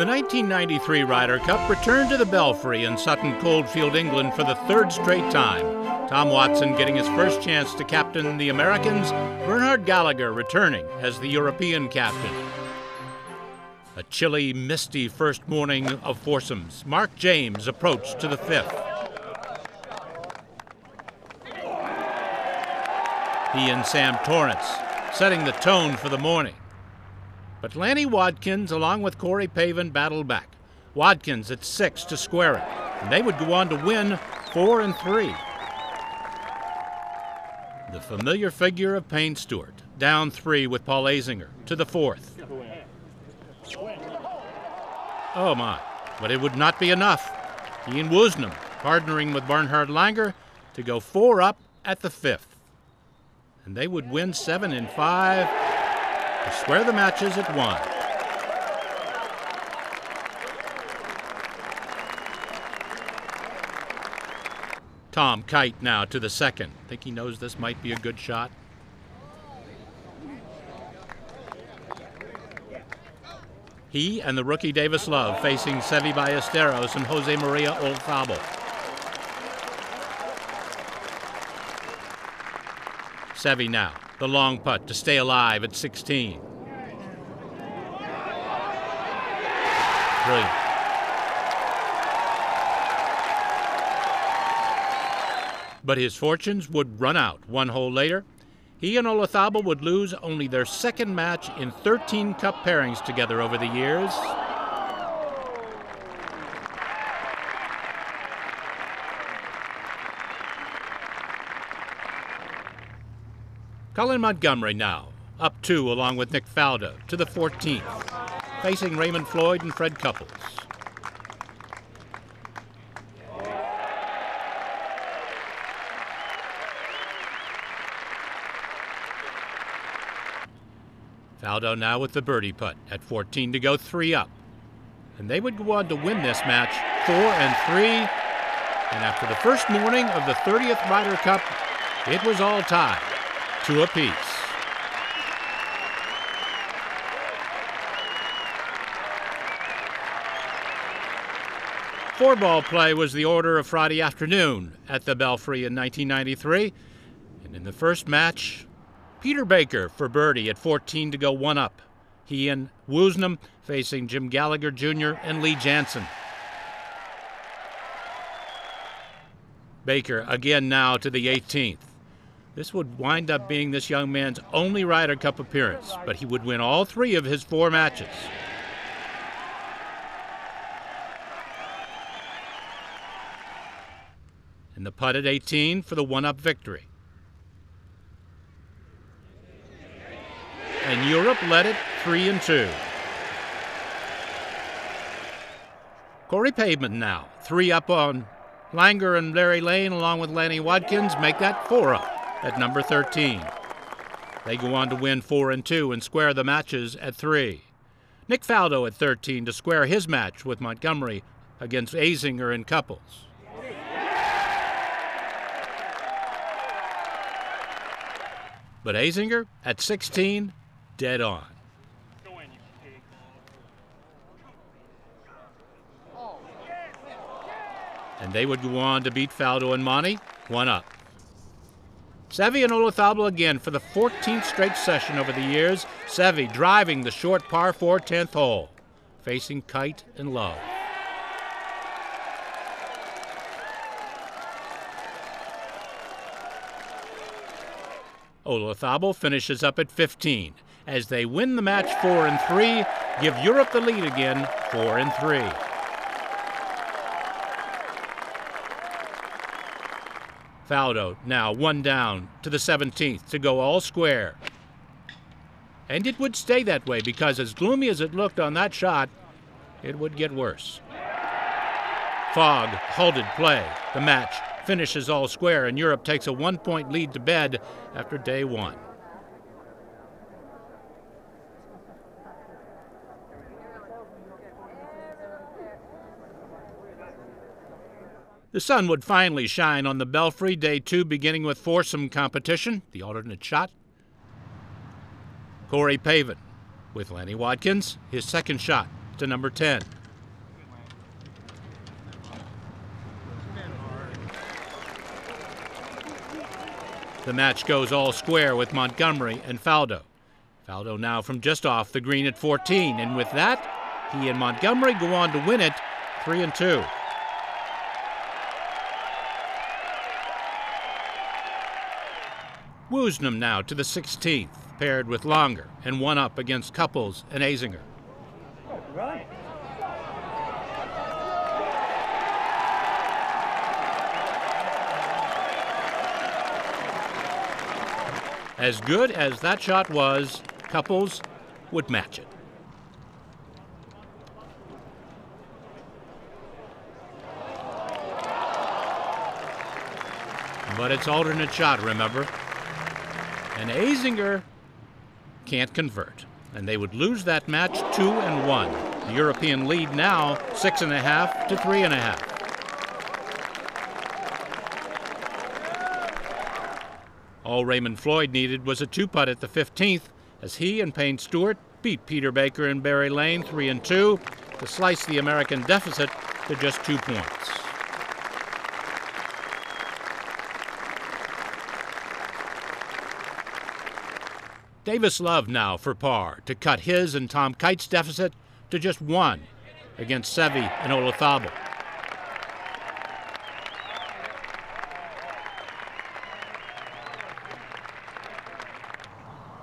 The 1993 Ryder Cup returned to the Belfry in Sutton Coldfield, England for the third straight time. Tom Watson getting his first chance to captain the Americans, Bernard Gallacher returning as the European captain. A chilly, misty first morning of foursomes. Mark James approached to the fifth. He and Sam Torrance setting the tone for the morning. But Lanny Wadkins, along with Corey Pavin, battled back. Wadkins at six to square it, and they would go on to win four and three. The familiar figure of Payne Stewart, down three with Paul Azinger to the fourth. Oh my, but it would not be enough. Ian Woosnam partnering with Bernhard Langer to go four up at the fifth. And they would win seven and five to square the matches at one. Tom Kite now to the second. Think he knows this might be a good shot? He and the rookie Davis Love facing Seve Ballesteros and Jose Maria Olazabal. Seve now, the long putt to stay alive at 16. Brilliant. But his fortunes would run out one hole later he and Olazabal would lose only their second match in 13 cup pairings together over the years. Colin Montgomerie now, up two along with Nick Faldo to the 14th, facing Raymond Floyd and Fred Couples. Faldo now with the birdie putt at 14 to go, three up. And they would go on to win this match four and three. And after the first morning of the 30th Ryder Cup, it was all tied, two apiece. Four ball play was the order of Friday afternoon at the Belfry in 1993. And in the first match, Peter Baker for birdie at 14 to go one up. He and Woosnam facing Jim Gallagher Jr. and Lee Janzen. Baker again now to the 18th. This would wind up being this young man's only Ryder Cup appearance, but he would win all three of his four matches. And the putt at 18 for the one up victory. and Europe led it 3 and 2. Corey Pavin now, three up on Langer and Barry Lane, along with Lanny Wadkins, make that four up at number 13. They go on to win 4 and 2 and square the matches at 3. Nick Faldo at 13 to square his match with Montgomerie against Azinger in Couples. But Azinger at 16 dead on. And they would go on to beat Faldo and Monty, one up. Seve and Olazabal again for the 14th straight session over the years. Seve driving the short par 4 10th hole, facing Kite and Love. Olazabal finishes up at 15 as they win the match 4 and 3, give Europe the lead again 4 and 3. Faldo now one down to the 17th to go all square. And it would stay that way because, as gloomy as it looked on that shot, it would get worse. Fog halted play. The match finishes all square, and Europe takes a one point lead to bed after day one. The sun would finally shine on the Belfry, day two beginning with foursome competition, the alternate shot. Corey Pavin with Lanny Wadkins, his second shot to number 10. The match goes all square with Montgomerie and Faldo. Faldo now from just off the green at 14, and with that, he and Montgomerie go on to win it 3 and 2. Woosnam now to the 16th, paired with Langer, and one up against Couples and Azinger. Right. As good as that shot was, Couples would match it. But it's alternate shot, remember? And Azinger can't convert. And they would lose that match two and one. The European lead now six and a half to three and a half. All Raymond Floyd needed was a two putt at the 15th as he and Payne Stewart beat Peter Baker and Barry Lane 3 and 2 to slice the American deficit to just two points. Davis Love now for par to cut his and Tom Kite's deficit to just one against Seve and Olazabal.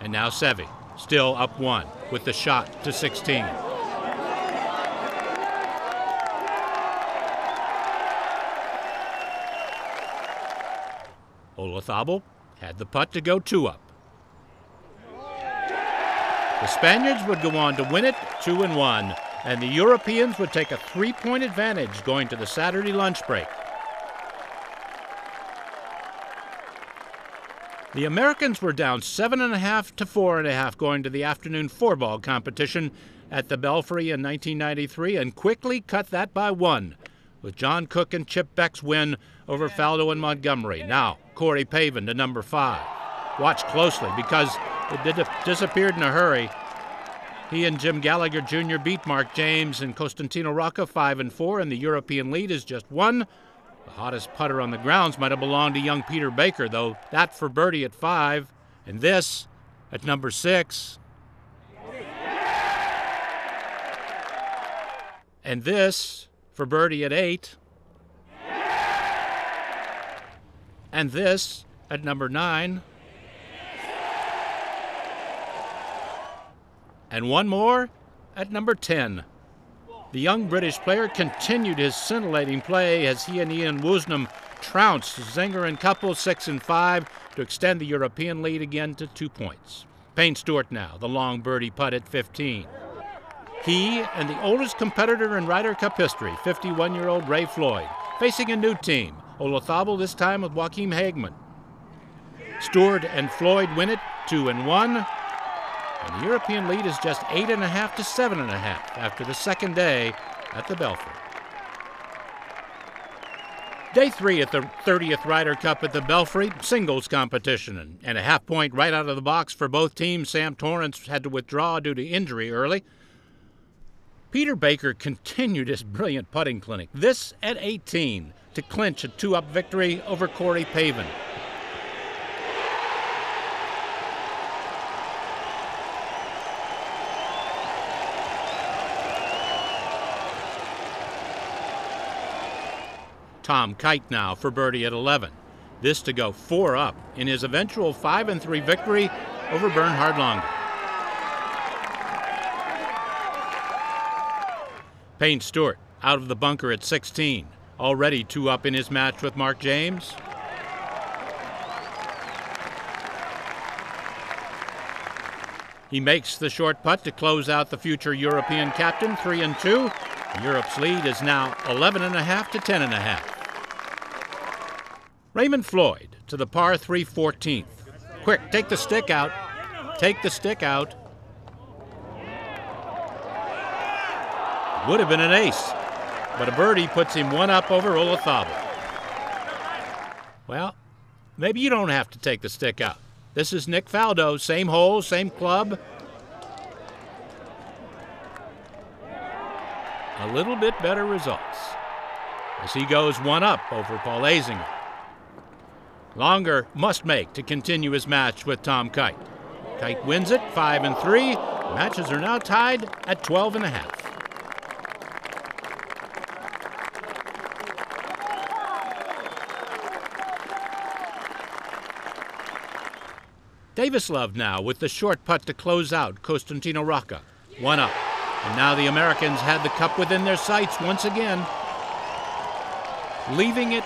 And now Seve, still up one with the shot to 16. Olazabal had the putt to go two up. The Spaniards would go on to win it 2 and 1, and the Europeans would take a three point advantage going to the Saturday lunch break. The Americans were down seven and a half to four and a half going to the afternoon four ball competition at the Belfry in 1993 and quickly cut that by one with John Cook and Chip Beck's win over Faldo and Montgomerie. Now, Corey Pavin to number five. Watch closely because it did, disappeared in a hurry. He and Jim Gallagher Jr. beat Mark James and Costantino Rocca 5 and 4, and the European lead is just one. The hottest putter on the grounds might have belonged to young Peter Baker, though that for birdie at 5, and this at number 6. And this for birdie at 8. And this at number 9. And one more at number 10. The young British player continued his scintillating play as he and Ian Woosnam trounced Zinger and Couple 6 and 5 to extend the European lead again to two points. Payne Stewart now, the long birdie putt at 15. He and the oldest competitor in Ryder Cup history, 51 year old Ray Floyd, facing a new team, Olazabal this time with Joakim Haeggman. Stewart and Floyd win it 2 and 1. And the European lead is just eight and a half to seven and a half after the second day at the Belfry. Day three at the 30th Ryder Cup at the Belfry, singles competition, and a half point right out of the box for both teams. Sam Torrance had to withdraw due to injury early. Peter Baker continued his brilliant putting clinic, this at 18, to clinch a two up victory over Corey Pavin. Tom Kite now for birdie at 11. This to go four up in his eventual 5 and 3 victory over Bernhard Langer. Payne Stewart out of the bunker at 16, already two up in his match with Mark James. He makes the short putt to close out the future European captain, 3 and 2. Europe's lead is now 11 and a half to 10 and a half. Raymond Floyd to the par 3 14th. Quick, take the stick out. Take the stick out. Would have been an ace, but a birdie puts him one up over Olazabal. Well, maybe you don't have to take the stick out. This is Nick Faldo, same hole, same club. a little bit better results. As he goes one up over Paul Azinger. Langer must make to continue his match with Tom Kite. Kite wins it 5 and 3. Matches are now tied at 12 and a half. Davis Love now with the short putt to close out Costantino Rocca. One up. And now the Americans had the cup within their sights once again, leaving it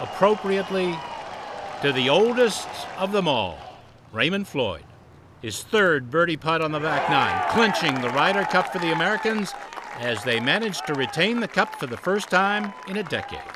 appropriately to the oldest of them all, Raymond Floyd. His third birdie putt on the back nine, clinching the Ryder Cup for the Americans as they managed to retain the cup for the first time in a decade.